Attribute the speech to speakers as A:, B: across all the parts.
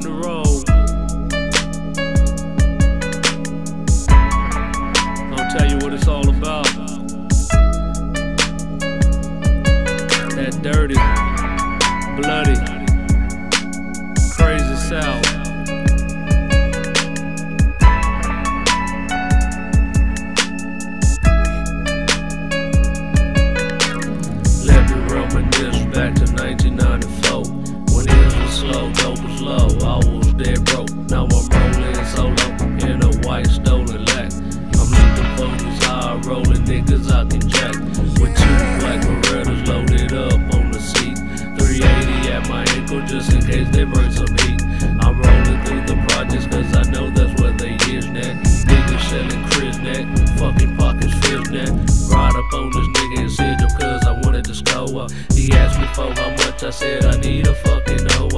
A: time to roll. I'll tell you what it's all about. That dirty, bloody, crazy South. Let me reminisce back to 1994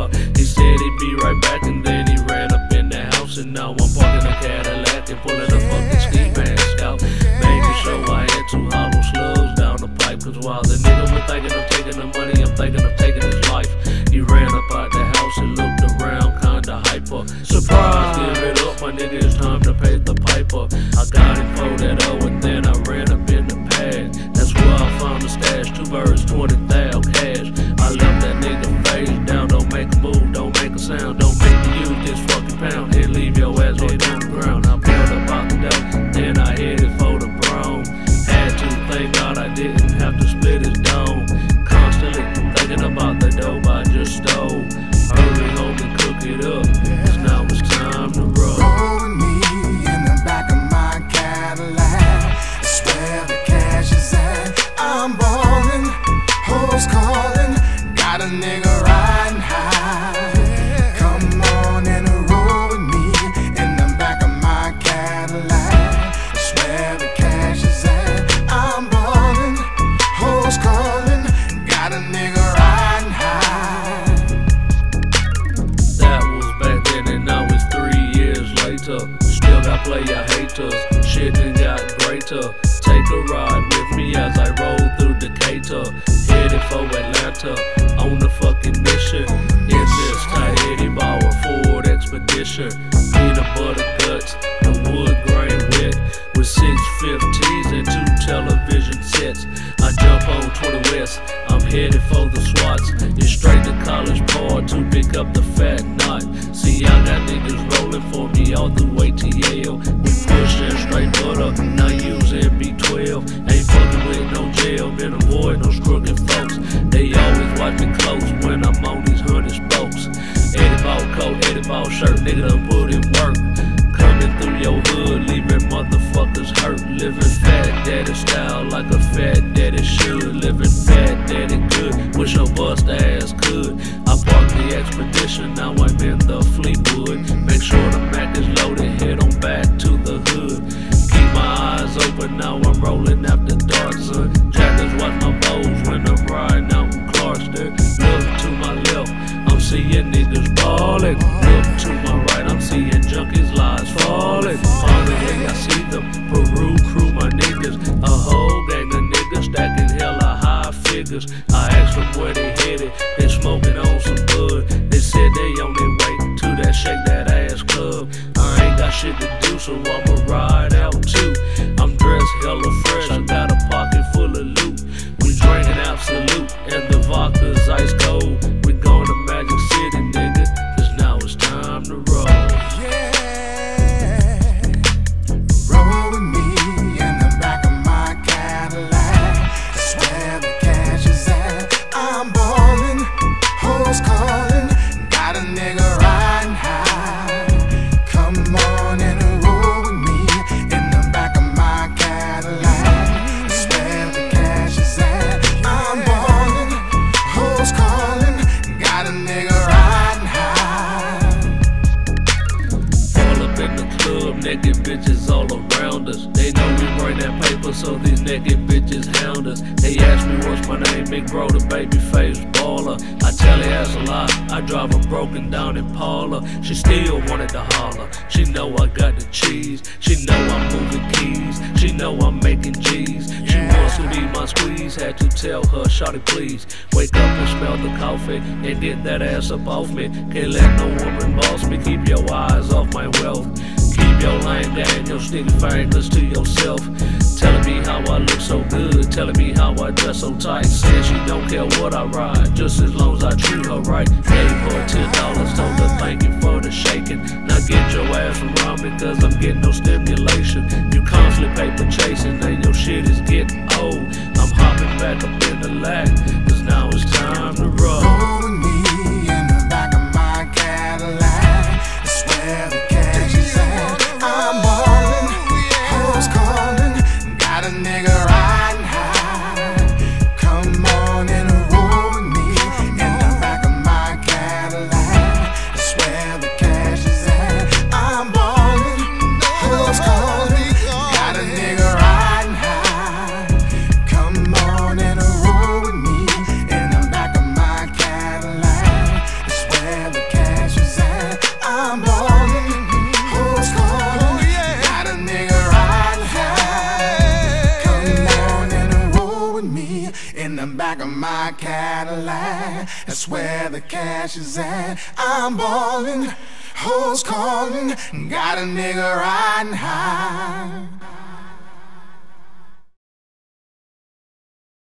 A: hoe He said he'd be right back and then he ran up in the house and now I'm parking a Cadillac and pulling a fucking ski mask out. Making sure I had two hollow slugs down the pipe cause while the nigga was thinking of taking the money, I'm thinking of taking his life. He ran up out the house and looked around kinda hyper. Surprise, give it up, my nigga, it's time to pay the piper. I got him for that and then I ran up in the pad. That's where I found the stash, two birds, 20 20 I'm headed for the SWATs. It's straight to College Park to pick up the fat knot. See, I got niggas rolling for me all the way to Yale. We pushin' straight butter, not using B12. Ain't fucking with no jail, been avoiding those crooked folks. They always watch me close when I'm on these hundred spokes. Eddie Bauer coat, Eddie Bauer shirt, nigga done put in work. Coming through your hood, leaving motherfuckers hurt. Living fat daddy style like a fat daddy should. Living fat daddy good, wish a bust ass could. I parked the expedition, now I'm in the Fleetwood. Make sure the Mac is loaded, head on back to the hood. Keep my eyes open, now I'm rolling after dark, son. Figures. I asked them where they headed. They smoking on some bud. They said they on their way to that shake that ass club. I ain't got shit to do, so I'ma ride out too. I'm dressed hella fresh. I got a pocket full of loot. We drinking Absolut, and the vodka's ice cold.
B: Hoes calling,
A: bring that paper so these naked bitches hound us. They ask me what's my name, big bro, the baby face baller. I tell her that's a lie. I drive a broken down Impala. She still wanted to holler. She know I got the cheese. She know I'm moving keys. She know I'm making G's. She wants to be my squeeze. Had to tell her, shawty please. Wake up and smell the coffee and get that ass up off me. Can't let no woman boss me. Keep your eyes off my wealth. Keep your lame gang, your sticky fingers to yourself. Telling me how I look so good, telling me how I dress so tight. Saying she don't care what I ride, just as long as I treat her right. Gave her ten dollars, told her thank you for the shaking. Now get your ass around me, cause I'm getting no stimulation. You constantly paper chasing, and your shit is getting old. I'm hopping back
B: Cadillac. That's where the cash is at. I'm ballin', hoes callin', got a nigga riding high.